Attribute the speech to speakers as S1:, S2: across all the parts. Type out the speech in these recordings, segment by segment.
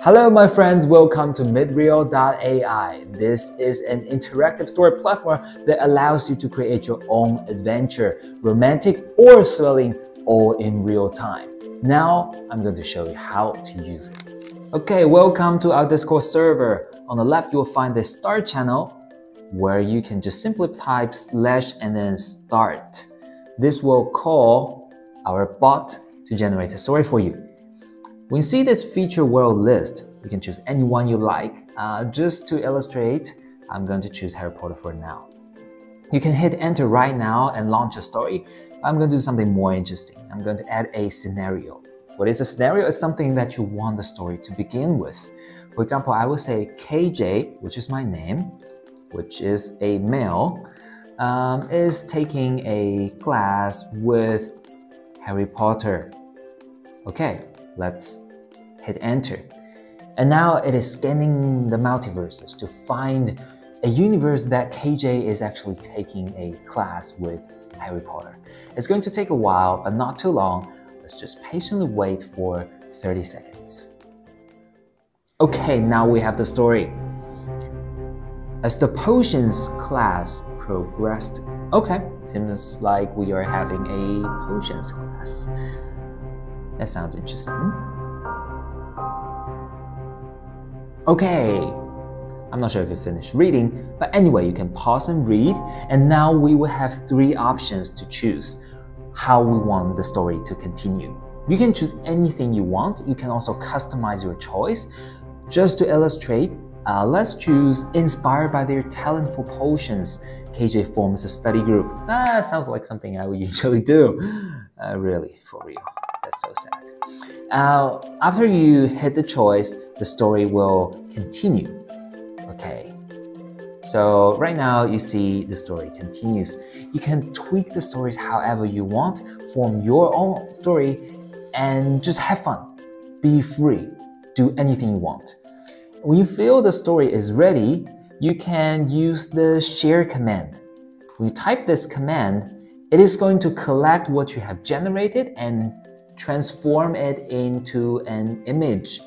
S1: Hello, my friends. Welcome to MidReal.ai. This is an interactive story platform that allows you to create your own adventure, romantic or thrilling, all in real time. Now, I'm going to show you how to use it. Okay, welcome to our Discord server. On the left, you'll find the start channel where you can just simply type slash and then start. This will call our bot to generate a story for you. When you see this feature world list, you can choose any one you like. Uh, just to illustrate, I'm going to choose Harry Potter for now. You can hit enter right now and launch a story. I'm going to do something more interesting. I'm going to add a scenario. What is a scenario? It's something that you want the story to begin with. For example, I will say KJ, which is my name, which is a male, um, is taking a class with Harry Potter. Okay, Let's hit enter. And now it is scanning the multiverses to find a universe that KJ is actually taking a class with Harry Potter. It's going to take a while, but not too long. Let's just patiently wait for 30 seconds. Okay, now we have the story. As the potions class progressed, okay, seems like we are having a potions class. That sounds interesting. Okay, I'm not sure if you finished reading, but anyway, you can pause and read. And now we will have three options to choose how we want the story to continue. You can choose anything you want. You can also customize your choice. Just to illustrate, uh, let's choose inspired by their talent for potions. KJ forms a study group. Ah, sounds like something I would usually do. Uh, really, for real. That's so sad. Uh, after you hit the choice, the story will continue. Okay. So right now you see the story continues. You can tweak the stories however you want, form your own story, and just have fun. Be free. Do anything you want. When you feel the story is ready, you can use the share command. When you type this command, it is going to collect what you have generated and transform it into an image.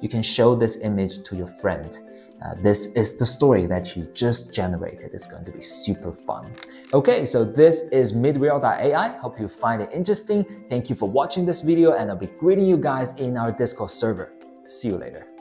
S1: You can show this image to your friend. Uh, this is the story that you just generated. It's going to be super fun. Okay, so this is midreal.ai. Hope you find it interesting. Thank you for watching this video and I'll be greeting you guys in our Discord server. See you later.